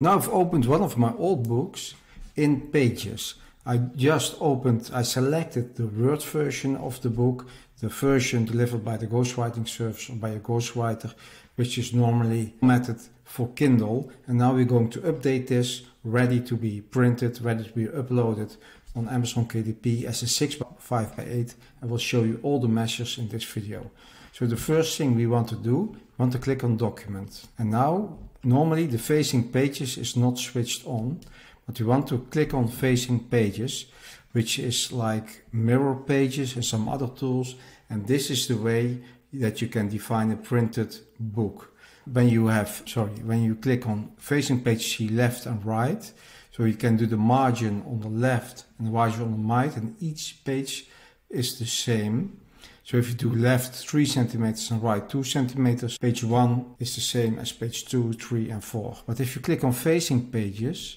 Now I've opened one of my old books in Pages. I just opened, I selected the Word version of the book, the version delivered by the ghostwriting service or by a ghostwriter, which is normally method for Kindle. And now we're going to update this, ready to be printed, ready to be uploaded on Amazon KDP as a 6 by 5 by 8. I will show you all the measures in this video. So the first thing we want to do, want to click on document. And now Normally the facing pages is not switched on, but we want to click on facing pages, which is like mirror pages and some other tools. And this is the way that you can define a printed book. When you have, sorry, when you click on facing page, see left and right. So you can do the margin on the left and the margin on the right, and each page is the same. So if you do left 3 centimeters and right 2 centimeters, page 1 is the same as page 2, 3 and 4. But if you click on facing pages,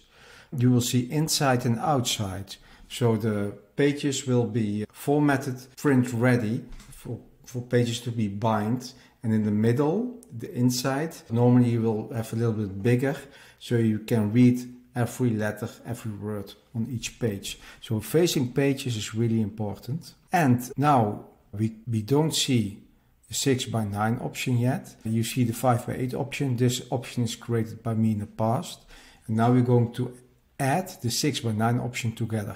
you will see inside and outside. So the pages will be formatted, print ready for, for pages to be bind. And in the middle, the inside, normally you will have a little bit bigger so you can read every letter, every word on each page. So facing pages is really important. And now we, we don't see the 6 by 9 option yet. You see the 5 by 8 option. This option is created by me in the past. And now we're going to add the 6 by 9 option together.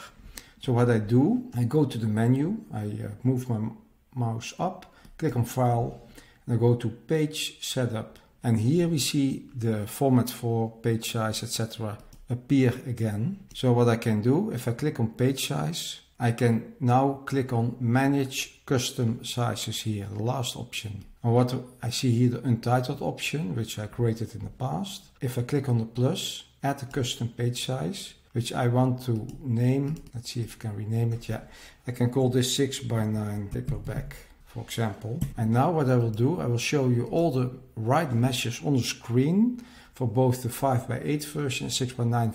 So what I do, I go to the menu, I uh, move my mouse up, click on File, and I go to Page Setup. And here we see the format for page size, etc. appear again. So what I can do, if I click on page size, I can now click on manage custom sizes here, the last option. And what I see here the untitled option, which I created in the past. If I click on the plus, add a custom page size, which I want to name. Let's see if I can rename it. Yeah, I can call this 6 by 9 paperback, for example. And now what I will do, I will show you all the right measures on the screen for both the 5 by 8 version and 6 by 9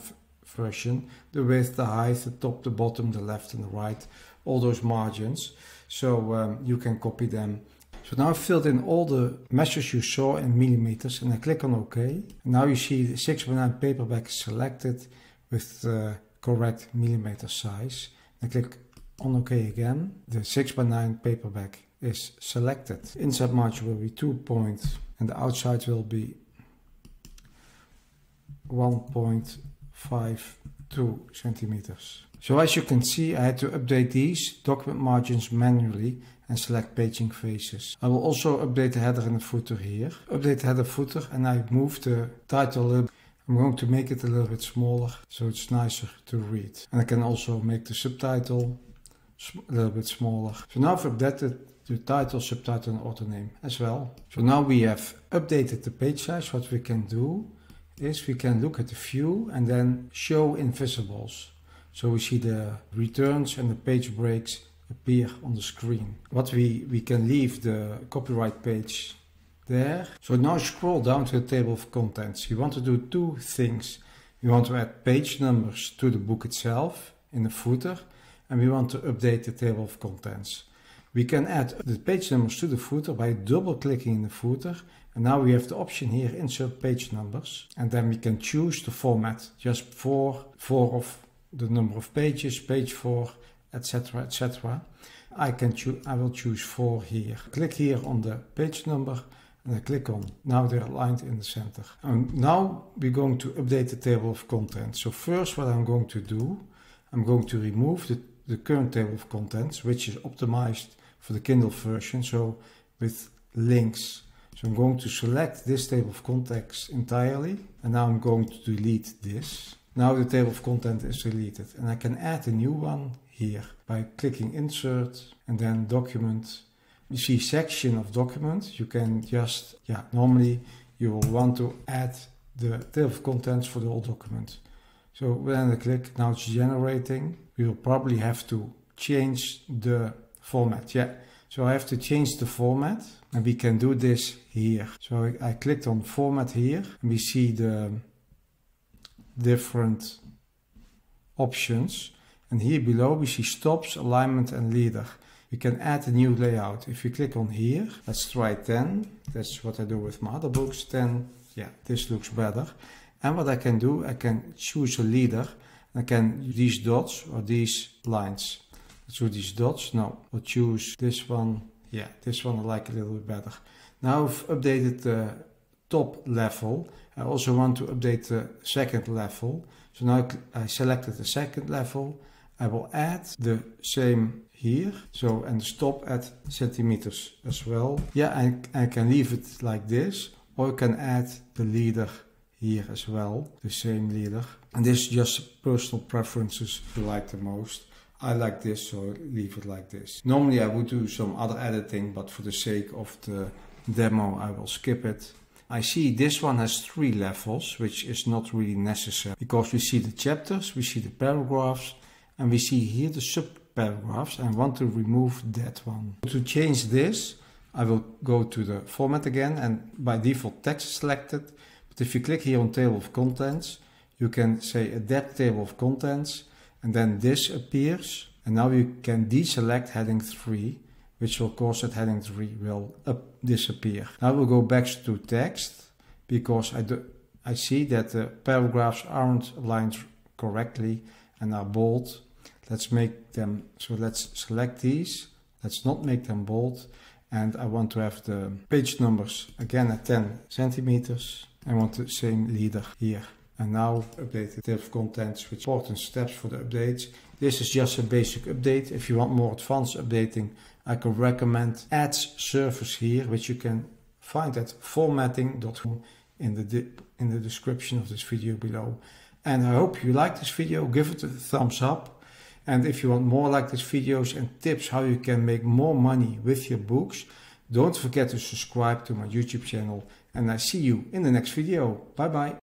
version, the width, the height, the top, the bottom, the left and the right, all those margins. So um, you can copy them. So now I've filled in all the measures you saw in millimeters and I click on OK. Now you see the 6 by 9 paperback is selected with the correct millimeter size. I click on OK again. The 6 by 9 paperback is selected. Inside margin will be 2 points and the outside will be 1 point five two centimeters. So as you can see, I had to update these document margins manually and select paging faces. I will also update the header and the footer here. Update the header footer and I move the title a little. I'm going to make it a little bit smaller so it's nicer to read. And I can also make the subtitle a little bit smaller. So now I've updated the title, subtitle and author name as well. So now we have updated the page size. What we can do is we can look at the view and then show invisibles. So we see the returns and the page breaks appear on the screen. What we, we can leave the copyright page there. So now scroll down to the table of contents. You want to do two things. We want to add page numbers to the book itself in the footer and we want to update the table of contents. We can add the page numbers to the footer by double clicking in the footer and now we have the option here, insert page numbers. And then we can choose the format, just four, four of the number of pages, page four, etc, etc. I can choose, I will choose four here. Click here on the page number and I click on. Now they're aligned in the center. And now we're going to update the table of contents. So first what I'm going to do, I'm going to remove the, the current table of contents, which is optimized for the Kindle version. So with links so I'm going to select this table of contents entirely and now I'm going to delete this. Now the table of content is deleted and I can add a new one here by clicking insert and then document. You see section of document. You can just, yeah, normally you will want to add the table of contents for the whole document. So when I click, now it's generating. We will probably have to change the format. Yeah, so I have to change the format and we can do this here. So I, I clicked on format here and we see the different options. And here below we see stops, alignment and leader. We can add a new layout. If we click on here, let's try 10. That's what I do with my other books. 10, yeah, this looks better. And what I can do, I can choose a leader. I can use these dots or these lines. So these dots, no, I'll choose this one. Yeah, this one I like a little bit better. Now I've updated the top level. I also want to update the second level. So now I selected the second level. I will add the same here. So and stop at centimeters as well. Yeah, I, I can leave it like this or I can add the leader here as well, the same leader. And this is just personal preferences you like the most. I like this, so leave it like this. Normally I would do some other editing, but for the sake of the demo, I will skip it. I see this one has three levels, which is not really necessary because we see the chapters, we see the paragraphs, and we see here the subparagraphs. I want to remove that one. To change this, I will go to the format again and by default text is selected. But if you click here on table of contents, you can say adapt table of contents and then this appears and now you can deselect heading 3 which will cause that heading 3 will up disappear. Now we'll go back to text because I, do, I see that the paragraphs aren't aligned correctly and are bold. Let's make them, so let's select these. Let's not make them bold and I want to have the page numbers again at 10 centimeters. I want the same leader here. And now update the table contents with important steps for the updates. This is just a basic update. If you want more advanced updating, I can recommend Ads Service here, which you can find at formatting.com in the, in the description of this video below. And I hope you like this video. Give it a thumbs up and if you want more like these videos and tips how you can make more money with your books, don't forget to subscribe to my YouTube channel and I see you in the next video. Bye bye.